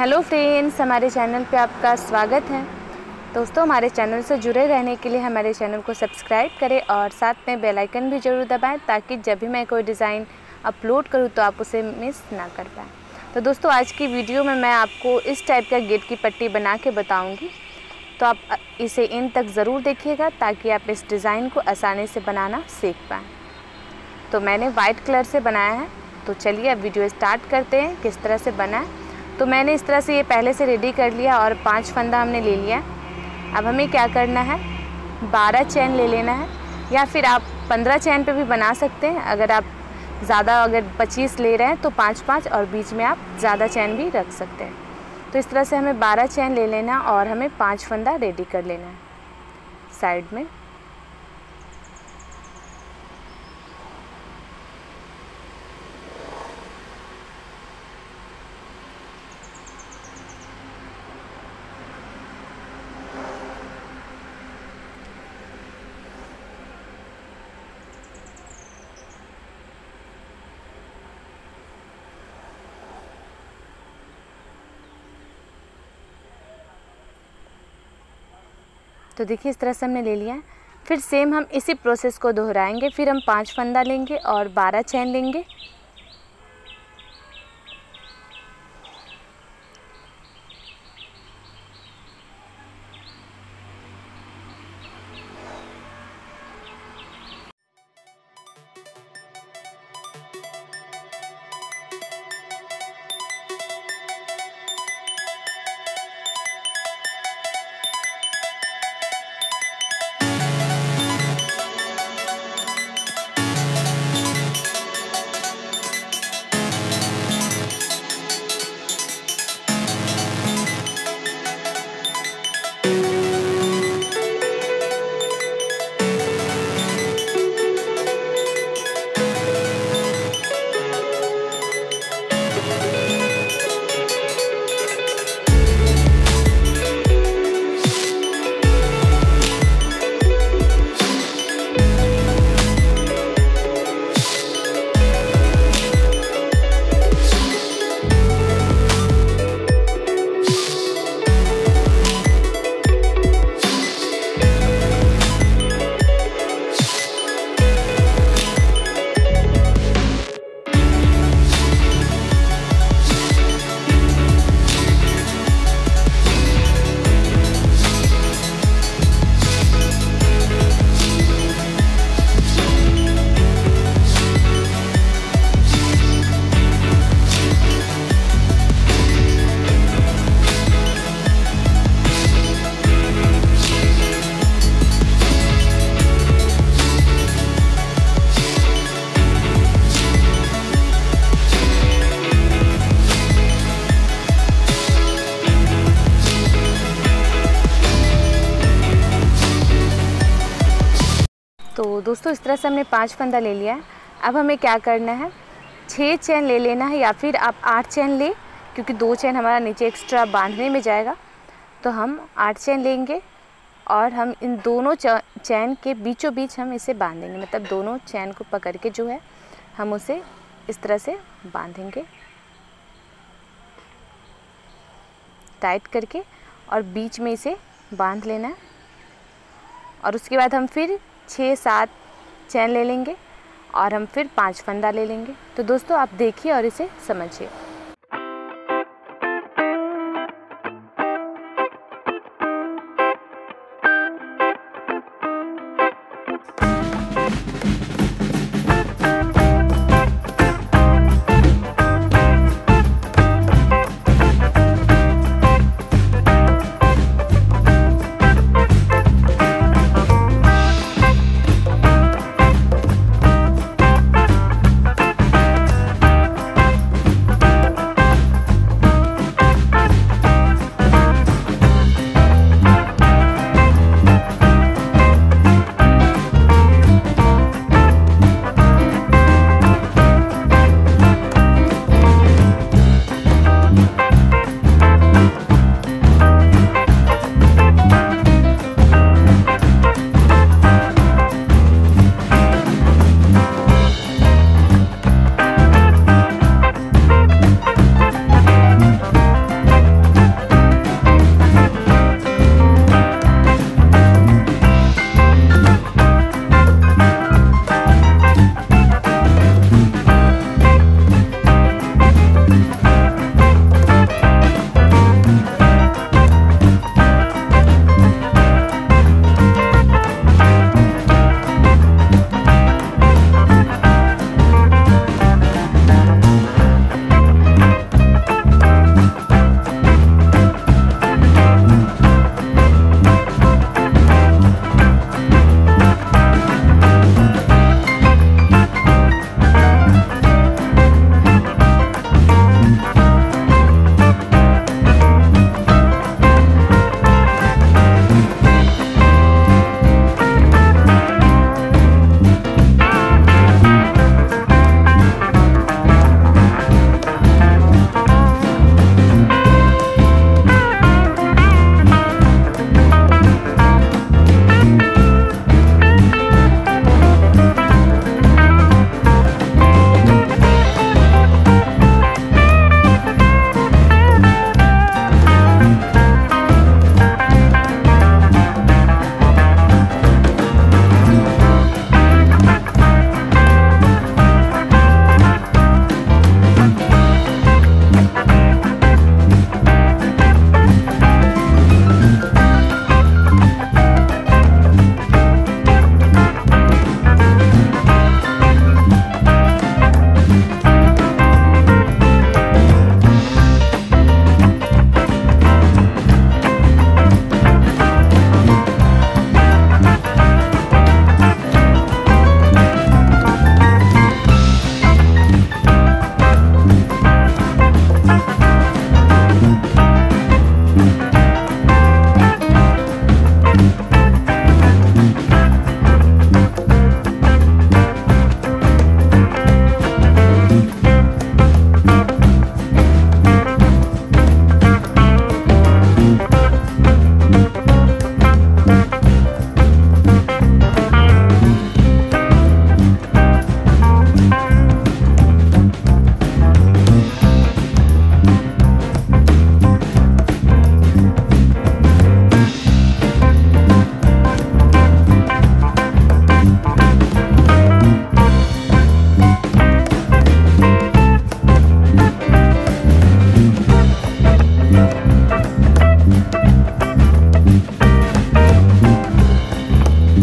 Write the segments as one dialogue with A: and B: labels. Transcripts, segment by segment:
A: Hello friends, हमारे channel पे आपका स्वागत है। दोस्तों, हमारे चैनल से जुड़े रहने के लिए हमारे चैनल को सब्सक्राइब करें और साथ में बेल आइकन भी ज़रूर दबाएँ ताकि जब भी मैं कोई डिज़ाइन अपलोड करूँ तो आप उसे मिस ना कर पाएँ। तो दोस्तों, आज की वीडियो में मैं आपको इस टाइप का गेट की पट्टी बना के बताऊँगी। तो आप इसे इन तक ज़रूर देखिएगा ताकि आप इस डिज़ाइन को आसानी से बनाना सीख पाएँ। तो मैंने वाइट कलर से बनाया है। तो चलिए अब वीडियो स्टार्ट करते हैं, किस तरह से बना है। तो मैंने इस तरह से ये पहले से रेडी कर लिया और पाँच फंदा हमने ले लिया। अब हमें क्या करना है? बारह चैन ले लेना है, या फिर आप पंद्रह चैन पे भी बना सकते हैं। अगर आप ज़्यादा, अगर पच्चीस ले रहे हैं तो पाँच पाँच और बीच में आप ज़्यादा चैन भी रख सकते हैं। तो इस तरह से हमें बारह चैन ले लेना और हमें पाँच फंदा रेडी कर लेना है। साइड में तो देखिए, इस तरह से हमने ले लिया है। फिर सेम हम इसी प्रोसेस को दोहराएँगे, फिर हम पाँच फंदा लेंगे और बारह चैन लेंगे। दोस्तों, इस तरह से हमने पाँच फंदा ले लिया है। अब हमें क्या करना है? छः चैन ले लेना है या फिर आप आठ चैन ले, क्योंकि दो चैन हमारा नीचे एक्स्ट्रा बांधने में जाएगा। तो हम आठ चैन लेंगे और हम इन दोनों चैन के बीचों बीच हम इसे बांधेंगे। मतलब दोनों चैन को पकड़ के जो है, हम उसे इस तरह से बांधेंगे। टाइट करके और बीच में इसे बाँध लेना है। और उसके बाद हम फिर छः सात चैन ले लेंगे और हम फिर पाँच फंदा ले लेंगे। तो दोस्तों, आप देखिए और इसे समझिए।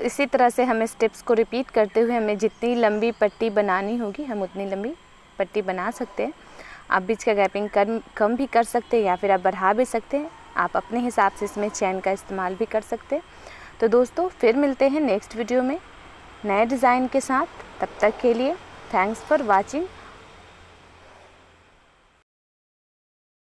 A: इसी तरह से हमें स्टेप्स को रिपीट करते हुए हमें जितनी लंबी पट्टी बनानी होगी, हम उतनी लंबी पट्टी बना सकते हैं। आप बीच का गैपिंग कम कम भी कर सकते हैं या फिर आप बढ़ा भी सकते हैं। आप अपने हिसाब से इसमें चैन का इस्तेमाल भी कर सकते हैं। तो दोस्तों, फिर मिलते हैं नेक्स्ट वीडियो में नए डिज़ाइन के साथ। तब तक के लिए, थैंक्स फॉर वॉचिंग।